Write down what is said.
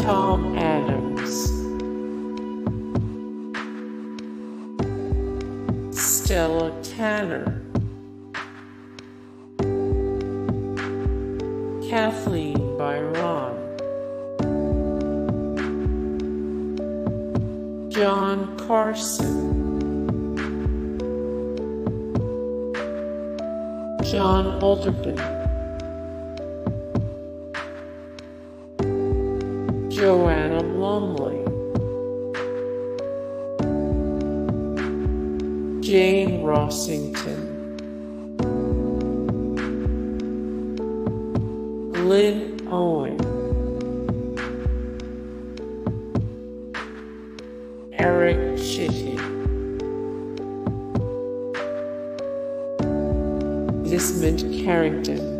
Tom Adams, Stella Tanner, Kathleen Byron, John Carson, John Alderton, Joanna Lumley, Jane Rossington, Glyn Owen, Erik Chitty, Desmond Carrington,